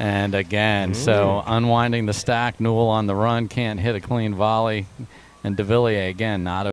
And again, so unwinding the stack, Newell on the run, can't hit a clean volley. And Devillier, again, not